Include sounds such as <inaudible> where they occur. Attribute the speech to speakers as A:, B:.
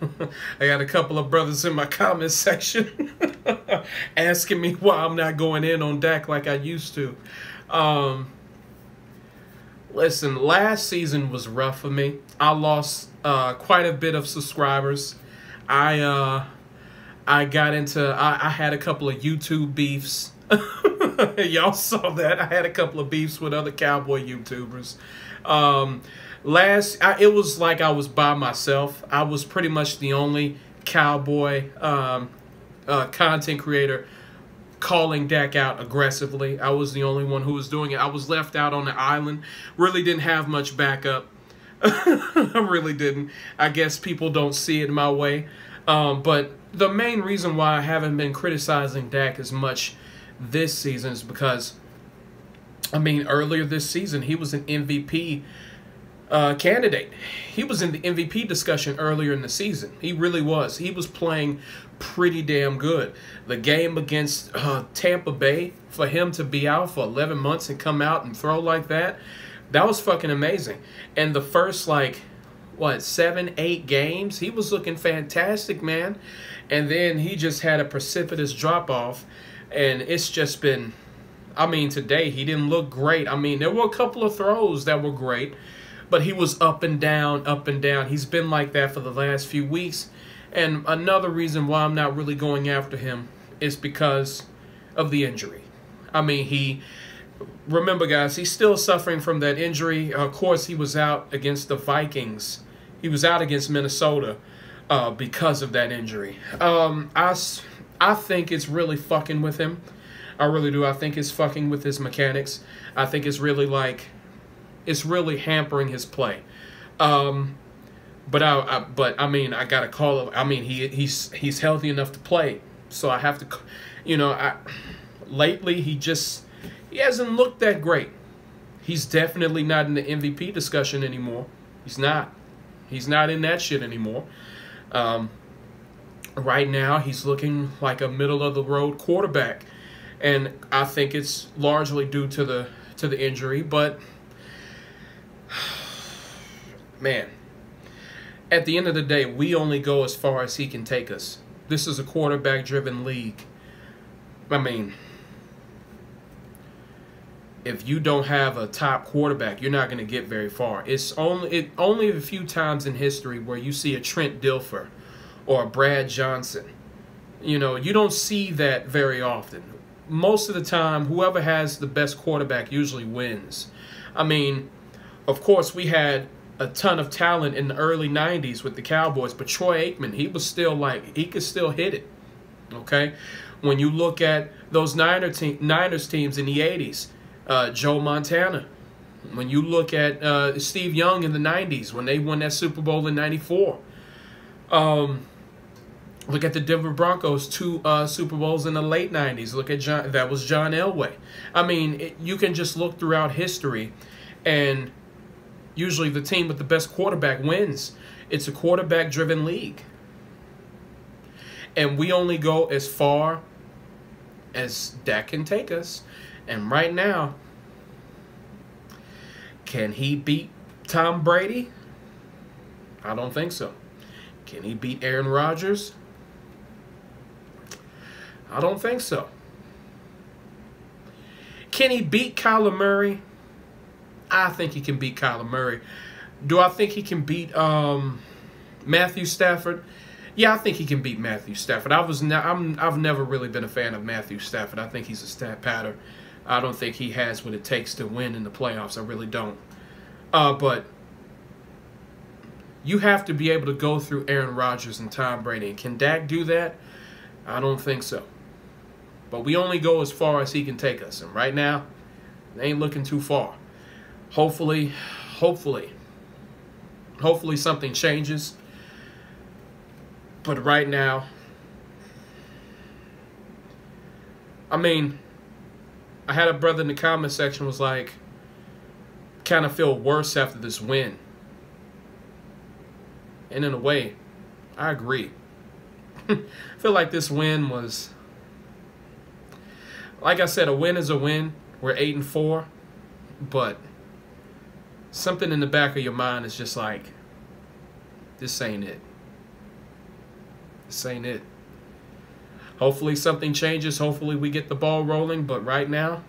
A: <laughs> I got a couple of brothers in my comment section <laughs> asking me why I'm not going in on Dak like I used to. Um, listen, last season was rough for me. I lost uh, quite a bit of subscribers. I uh, I got into I, I had a couple of YouTube beefs. <laughs> Y'all saw that. I had a couple of beefs with other cowboy YouTubers. Um, last I, it was like I was by myself. I was pretty much the only cowboy um, uh, content creator calling Dak out aggressively. I was the only one who was doing it. I was left out on the island. Really didn't have much backup. <laughs> I really didn't. I guess people don't see it my way. Um, but the main reason why I haven't been criticizing Dak as much this season is because, I mean, earlier this season, he was an MVP uh, candidate. He was in the MVP discussion earlier in the season. He really was. He was playing pretty damn good. The game against uh, Tampa Bay, for him to be out for 11 months and come out and throw like that, that was fucking amazing. And the first, like, what, seven, eight games, he was looking fantastic, man. And then he just had a precipitous drop off. And it's just been, I mean, today he didn't look great. I mean, there were a couple of throws that were great but he was up and down, up and down. He's been like that for the last few weeks. And another reason why I'm not really going after him is because of the injury. I mean, he remember guys, he's still suffering from that injury. Of course, he was out against the Vikings. He was out against Minnesota uh, because of that injury. Um, I, I think it's really fucking with him. I really do. I think it's fucking with his mechanics. I think it's really like it's really hampering his play. Um, but I, I, but I mean, I gotta call him. I mean, he he's he's healthy enough to play, so I have to, you know, I lately he just he hasn't looked that great. He's definitely not in the MVP discussion anymore. He's not. He's not in that shit anymore. Um, right now, he's looking like a middle of the road quarterback, and I think it's largely due to the to the injury, but <sighs> man, at the end of the day, we only go as far as he can take us. This is a quarterback driven league. I mean, if you don't have a top quarterback, you're not going to get very far. It's only it only a few times in history where you see a Trent Dilfer or a Brad Johnson. You know, you don't see that very often. Most of the time, whoever has the best quarterback usually wins. I mean, of course, we had a ton of talent in the early 90s with the Cowboys, but Troy Aikman, he was still like, he could still hit it. Okay? When you look at those Niner te- Niners teams in the 80s, uh, Joe Montana. When you look at uh, Steve Young in the 90s, when they won that Super Bowl in 94. Um, look at the Denver Broncos, two uh, Super Bowls in the late 90s. Look at John, that was John Elway. I mean, it, you can just look throughout history and usually the team with the best quarterback wins. It's a quarterback driven league. And we only go as far as Dak can take us. And right now, can he beat Tom Brady? I don't think so. Can he beat Aaron Rodgers? I don't think so. Can he beat Kyler Murray? I think he can beat Kyler Murray. Do I think he can beat um, Matthew Stafford? Yeah, I think he can beat Matthew Stafford. I was I'm I've never really been a fan of Matthew Stafford. I think he's a stat patter. I don't think he has what it takes to win in the playoffs. I really don't. Uh, but you have to be able to go through Aaron Rodgers and Tom Brady. Can Dak do that? I don't think so. But we only go as far as he can take us. And right now, they ain't looking too far hopefully, hopefully, hopefully something changes. But right now, I mean, I had a brother in the comment section was like, kind of feel worse after this win. And in a way, I agree. <laughs> I feel like this win was, like I said, a win is a win. We're eight and four, but something in the back of your mind is just like, this ain't it. This ain't it. Hopefully something changes. Hopefully we get the ball rolling. But right now,